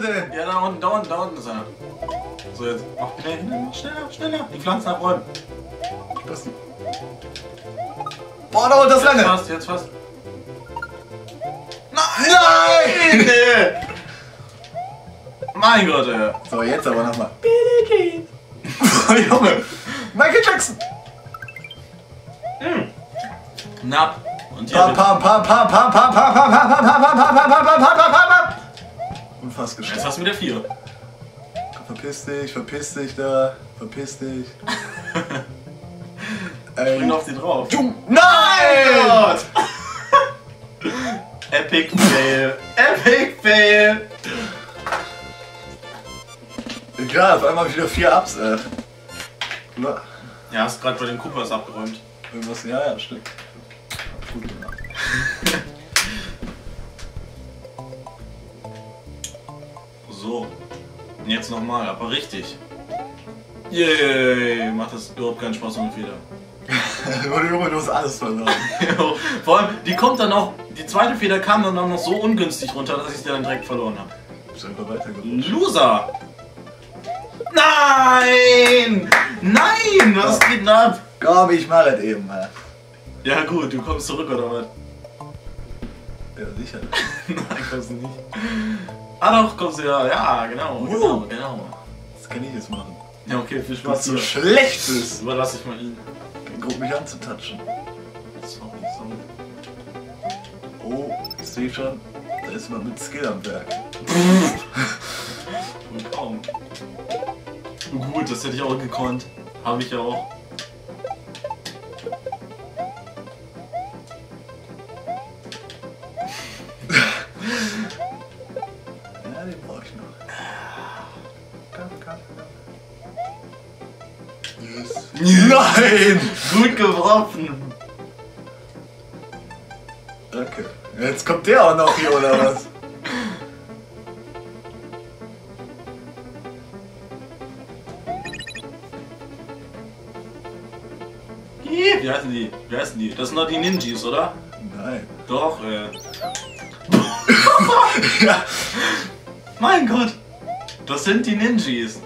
du denn? Ja, da unten, da unten, da unten ist er. So, jetzt. Mach schnell, mach schneller, schneller. Die Pflanzen abräumen. Das- Boah, dauert das Jetzt lange. fast, jetzt fast. Nein! Nee. Mein Gott, ey. So, jetzt aber nochmal. Oh, Junge. Michael Jackson. Na. Und hier. Pam, bitte. pam, pam, pam, pam, pam, pam, pam, pam, pam, pam, pam, pam, pam, pam, pam, pam, pam, pam. Fast Jetzt gestorben. hast du wieder vier. Verpiss dich, verpiss dich da. Verpiss dich. Bring Ey. auf die drauf. Du- Nein! Gott! Epic Fail. Epic Fail. Egal, auf einmal hab ich wieder vier Ups, ey. Oder? Ja, hast gerade bei den Coopers abgeräumt. Irgendwas, ja, ja, stimmt. Gut gemacht. Und jetzt nochmal, aber richtig. Yay, macht das überhaupt keinen Spaß ohne Feder. Junge, du hast alles verloren. Vor allem, die kommt dann auch, die zweite Feder kam dann auch noch so ungünstig runter, dass ich sie dann direkt verloren habe. Bist einfach weitergerutscht. Loser! Nein! Nein! Was Ja. geht denn ab? Komm, ich mach es eben mal. Ja gut, du kommst zurück oder was? Ja, sicher. Nein, kommst du nicht. Ah doch, kommst du ja. Ja, genau, genau, Uh. genau. Das kann ich jetzt machen. Ja, okay, viel Spaß so dir. schlecht ist. Überlass ich mal ihn. Guck mich an zu touchen. Sorry, sorry. Oh, ich sehe schon. Da ist man mit Skill am Werk. Und kaum. Gut, das hätte ich auch gekonnt. Habe ich ja auch. Nein! Gut geworfen. Danke. Jetzt kommt der auch noch hier, oder was? Wie heißen die? Wie heißen die? Das sind doch die Ninjas, oder? Nein. Doch, äh. Ja. Mein Gott! Das sind die Ninjas.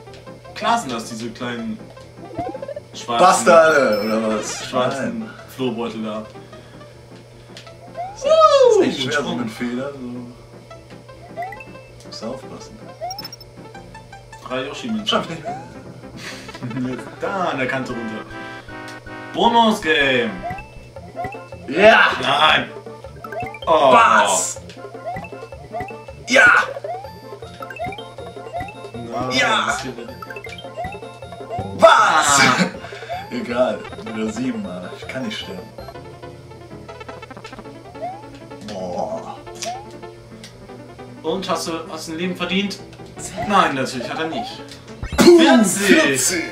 Klar sind das diese kleinen schwarzen, Bastarde, oder was? schwarzen Nein. Flohbeutel da. Das ist echt schwer so mit Federn. So. Musst du aufpassen. Drei Yoshi-Menschen. Schaff ich nicht. Da an der Kante runter. Bonus-Game! Ja! Nein! Oh. Was? Ja! Nein, Ja. Was? Egal. Wieder sieben Mal. Ich kann nicht sterben. Boah. Und hast du hast du ein Leben verdient? Nein, natürlich hat er nicht. Puh, 40. 40.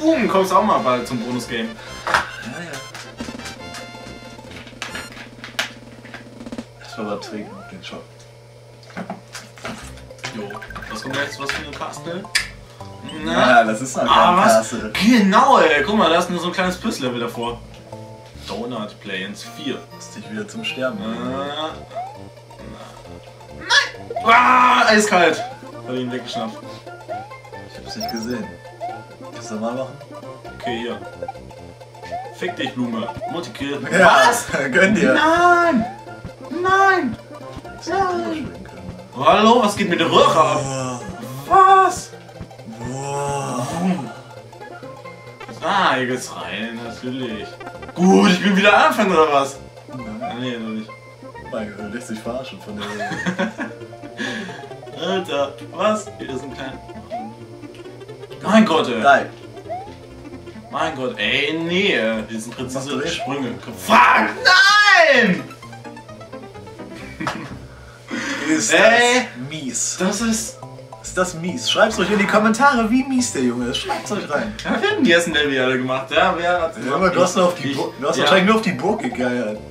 Boom, kommst auch mal bald zum Bonus-Game. Ja, ja. Das war übertrieben auf den Shop. Jo, was kommt jetzt? Was für eine Castle? Ja, das ist noch Ah? Castle. Genau, ey. Guck mal, da ist nur so ein kleines Plus-Level davor. Donut Plains 4. Musst dich wieder zum Sterben. Bringen. Nein! Ah, eiskalt! Hab ihn weggeschnappt. Ich hab's nicht gesehen. Kannst du mal machen? Okay, hier. Fick dich, Blume. Multikill. Ja, Was? gönn dir. Nein! Nein! Oh, hallo, was geht mit der Röhre. Was? Ah, hier geht's rein, natürlich. Gut, ich bin wieder Anfang oder was? Nein, nee, noch nicht. mein Gott, lässt dich verarschen von der. Alter, was? Hier ist ein kleiner. Mein Gott, ey. Nein. Mein Gott, ey, nee. Hier sind präzise. Sprünge. Fuck, nein! Ist Ey. das mies? Das ist. Ist das mies? Schreibt's euch in die Kommentare, wie mies der Junge ist. Schreibt's euch rein. Ja, wir haben die ersten Level alle gemacht, ja? Wer hat's Ja, aber du hast, nur auf die Ich- du hast ja. wahrscheinlich nur auf die Burg gegeiert.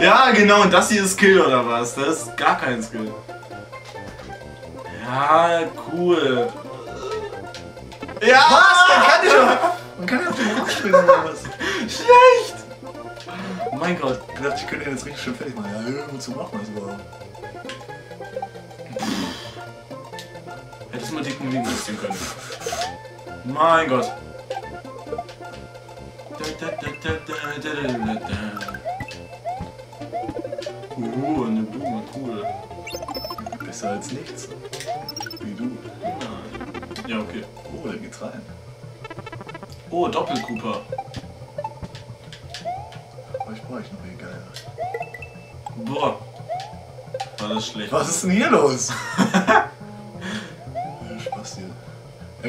Ja, genau, und das hier ist Skill oder was? Das ist gar kein Skill. Ja, cool. Ja! Was? Man kann nicht auf, man kann nicht auf den Burg springen oder was? Schlecht! Oh mein Gott. Ich dachte, ich könnte ihn jetzt richtig schön fertig machen. Ja, wozu macht man das überhaupt? Hättest mal dicken Wien investieren können. Mein Gott. Uh, eine Blume, cool. Besser als nichts. Wie du. Nein. Ja, okay. Oh, da geht's rein. Oh, Doppelcooper. Euch brauche ich noch geil. Boah. War das schlecht. Was ist denn hier los?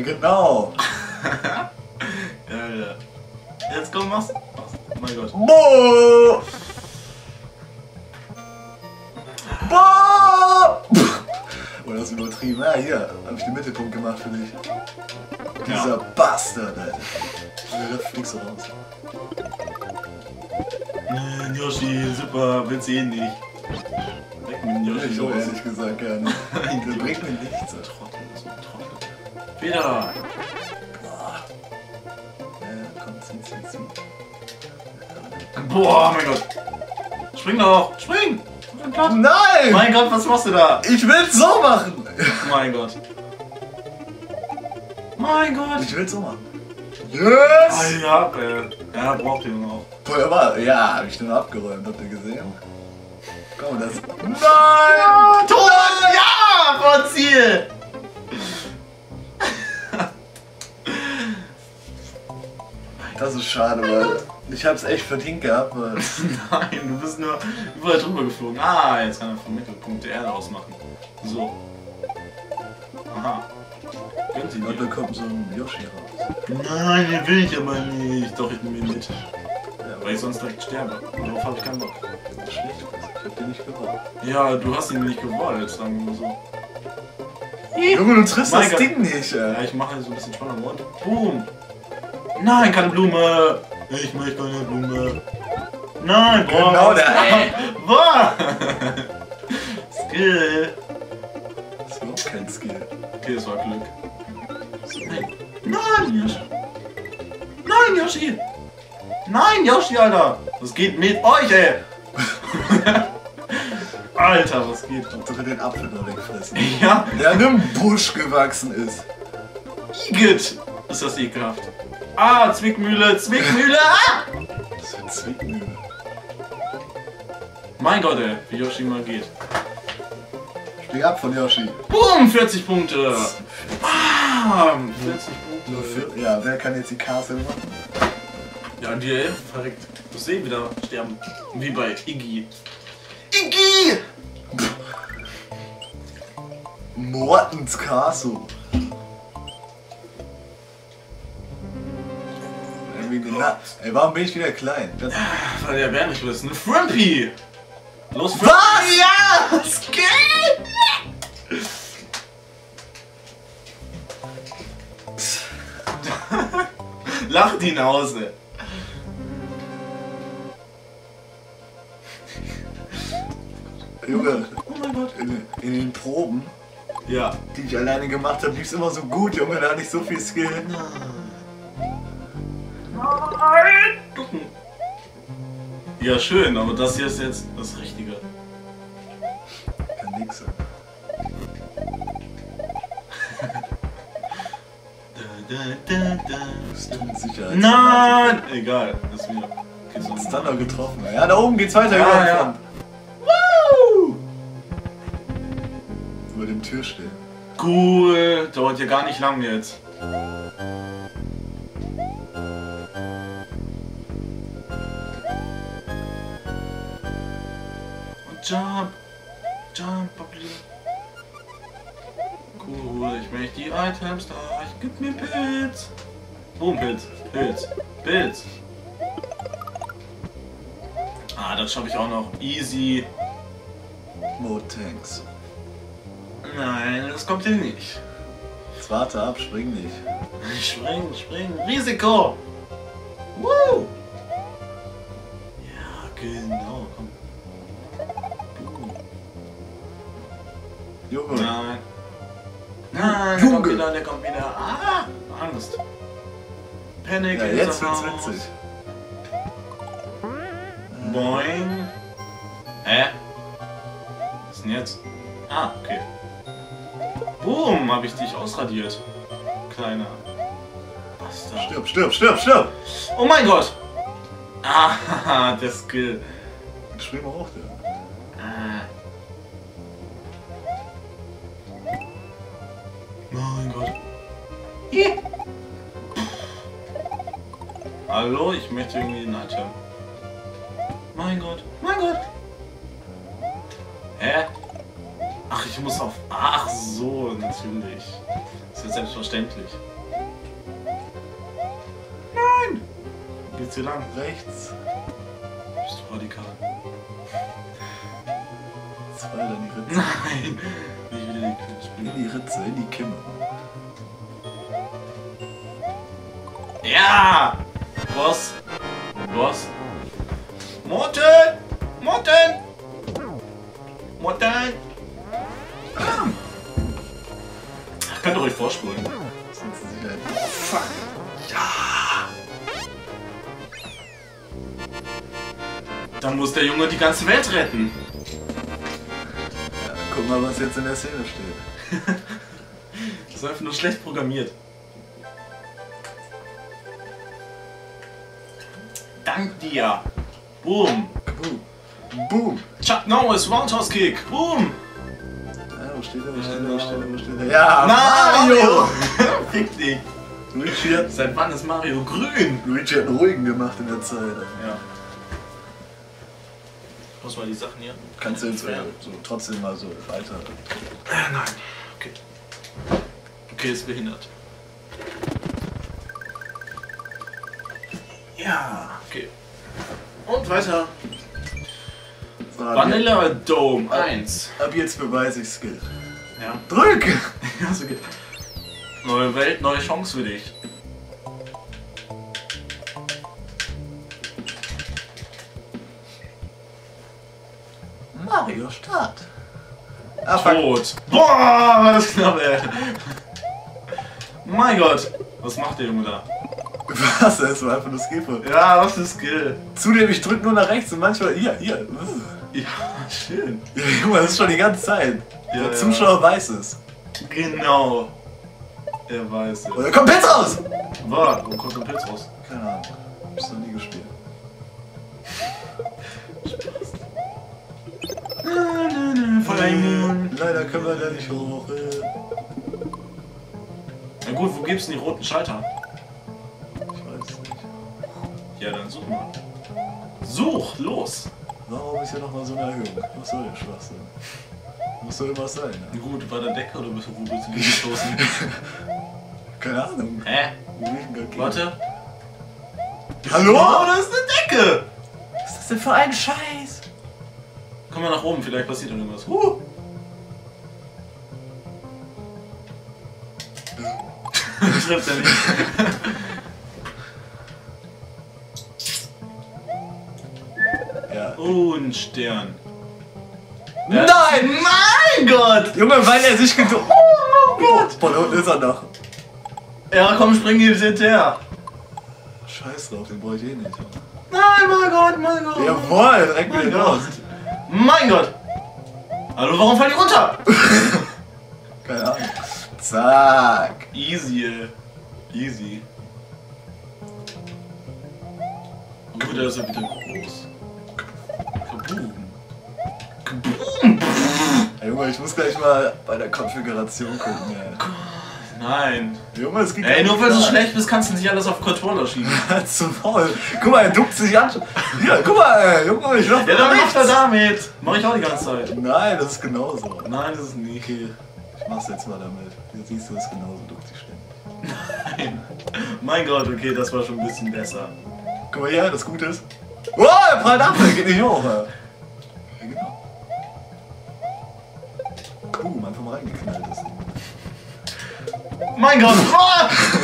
Genau. Ja, ja. Jetzt komm, mach's. mach's. Oh mein Gott. Bo! Bo! Oh, das ist übertrieben. Ja, hier, habe ich den Mittelpunkt gemacht für dich. Dieser Bastard, Alter. Ja, da fliegst du raus. Nein, Yoshi, super, eh nicht. Weg mit dem Yoshi Ich los. ehrlich gesagt nicht. Der bringt mir nichts. Wieder. Boah. Ja, komm, zieh, zieh, zieh. Boah, mein Gott. Spring doch, spring. Nein! Mein Gott, was machst du da? Ich will's so machen! Mein Gott. Mein Gott. Ich will's so machen. Ah, Yes! ja, äh, ja, braucht ihr noch. Boah, war, ja, hab ich den abgeräumt, habt ihr gesehen? Komm, das. Nein! Tor! Ja, vor Ziel! Das ist schade, weil ich hab's echt verdient gehabt, weil. Nein, du bist nur überall drüber geflogen. Ah, jetzt kann er vom Mittelpunkt der Erde aus machen. So. Aha. Gönnt sie Und da kommt so ein Yoshi raus. Nein, den will ich aber nicht. Doch, ich nehme ihn mit. Ja, Weil ich sonst direkt sterbe. Darauf habe ich keinen Bock. schlecht. Ich hab den nicht gewollt. Ja, du hast ihn nicht gewollt, sagen wir mal so. Junge, du triffst Mein das Gott. Ding nicht, Ja, ey. ich mache halt so ein bisschen Spannung und boom. Nein, keine Blume. Ich möchte keine Blume. Nein, boah. Genau, was- der- Ey, Boah. Skill. Das ist überhaupt kein Skill. Okay, das war Glück. Nein. Nein, Yoshi. Nein, Yoshi. Nein, Yoshi, Alter. Was geht mit euch, ey? Alter, was geht? Du den Apfel noch wegfressen. Ja, Der an einem Busch gewachsen ist. Igitt. Ist das ekelhaft. Ah, Zwickmühle, Zwickmühle. Ah! Das ist eine Zwickmühle. Mein Gott, ey, wie Yoshi mal geht. Stieg ab von Yoshi. Boom, 40 Punkte. Bam, 40 Nur Punkte. für, ja, wer kann jetzt die Castle machen? Ja, und die ey, verreckt. Du sehen wieder sterben. Wie bei Iggy. Iggy! Mortens Castle. Ey, warum bin ich wieder klein? Das Weil der Bär nicht wissen. Frimpy! Los, Frimpy! Was? Ja! Was geht? Lacht ihn aus, ey. Junge, Oh mein Gott. in, in den Proben, Ja. die ich alleine gemacht habe, lief's immer so gut, Junge, da hatte ich so viel Skill. Ja, schön, aber das hier ist jetzt das Richtige. Kann nix sein. Da, da, da, da. Das tut Sicherheit. Nein! Egal, das ist wieder. Okay, so. Ist dann noch getroffen. Ja, da oben geht's weiter den ja. Front. Woo! Über dem Türstehen. Cool, dauert ja gar nicht lang jetzt. Jump, jump, Papi. Cool, ich möchte die Items da. Ich gib mir Pilz. Boom, Pilz, Pilz, Pilz. Ah, das schaffe ich auch noch. Easy. Mode Tanks. Nein, das kommt hier nicht. Jetzt warte ab, spring nicht. Spring, spring, Risiko! Woo! Nein, der kommt wieder. Ah, Angst. Panic Ja, in jetzt wird's house. witzig. Boing. Hä? Was ist denn jetzt? Ah, okay. Boom, habe ich dich ausradiert. Kleiner. Bastard. Stirb, stirb, stirb, stirb! Oh mein Gott! Ah, der Skill. Spring mal hoch, der. Hallo, ich möchte irgendwie ein Item. Mein Gott, mein Gott. Hä? Ach, ich muss auf. Ach so, natürlich. Ist ja selbstverständlich. Nein! Geht's hier lang? Rechts. Bist du radikal? Zwei dann die Ritze. Nein! Nicht wieder die Quitsch. In die Ritze, in die Kimme. Ja! Boss! Boss! Morten! Morten! Morten! Ah. Könnt ihr euch vorspulen. Oh, fuck. Dann muss der Junge die ganze Welt retten. Ja, guck mal, was jetzt in der Szene steht. Das ist einfach nur schlecht programmiert. Dank dir. Boom. Boom. Boom. Chuck Norris, Roundhouse Kick. Boom. Ja, wo steht er, wo steht er, wo steht er, wo steht er? Ja, Mario! Fick dich. Luigi hat, Seit wann ist Mario grün? Luigi hat einen ruhigen gemacht in der Zeit. Ja. Muss mal die Sachen hier. Kannst du jetzt entfernen. so trotzdem mal so weiter. Äh, nein. Okay. Okay, ist behindert. Ja. Okay. Und weiter. Ab, Vanilla Dome 1. ab jetzt beweise ich Skill. Ja. Drück! Ja, so geht. Neue Welt, neue Chance für dich. Mario Start. Ah. Tot. Boah, war das knapp, ey. Mein Gott. Was macht der Junge da? Was? Das war einfach nur Skill. Ja, was für Skill. Zudem, ich drück nur nach rechts und manchmal. Hier, hier. Ja, schön. Ja, guck mal, das ist schon die ganze Zeit. Ja, Der ja. Zuschauer weiß es. Genau. Er weiß es. Oder kommt Pilz raus! War, wo kommt der Pilz raus? Keine Ahnung. Hab's noch nie gespielt. Feuermond. Leider können wir da nicht hoch. Na gut, wo gibt's denn die roten Schalter? Ja, dann such mal. Such, los. Warum ist hier nochmal so eine Erhöhung? Was soll der Schwachsinn? Muss doch irgendwas sein, ne? Gut, war der Decke oder bist du, wo bist du gestoßen? Keine Ahnung. Hä? Warte. Hallo? Oh, da ist eine Decke! Was ist das denn für ein Scheiß? Komm mal nach oben, vielleicht passiert dann irgendwas. Huh. Trifft er nicht. Oh, ein Stern. Nein! Mein Gott! Junge, weil er sich gedrückt. Oh Gott! Boah, da unten ist er noch. Ja, komm, spring hier hinterher. Scheiß drauf, den brauch ich eh nicht. Nein, mein Gott, mein Gott. Jawohl, direkt Mein wieder Gott. Mein Gott. Hallo, warum fallen die runter? Keine Ahnung. Zack. Easy, ey. Easy. Gut, der ist ja wieder groß. Ey, Junge, ich muss gleich mal bei der Konfiguration gucken, ey. Nein. Junge, es geht Ey, nur weil du klar. schlecht bist, kannst du nicht alles auf Controller schieben. Zum Maul. Guck mal, er duckt sich an. Hier, guck mal, ey. Junge, ich lauf Ja, dann rechts. mach er damit. Mach ich auch die ganze Zeit. Nein, das ist genauso. Nein, das ist nicht. Okay, ich mach's jetzt mal damit. Jetzt siehst du, es genauso duckt sich ständig. Nein. Mein Gott, okay, das war schon ein bisschen besser. Guck mal hier, das Gute ist. Oh, er prallt ab, der geht nicht hoch. ey. Ja, genau. Boom, einfach mal reingeknallt ist. Mein Gott! Oh!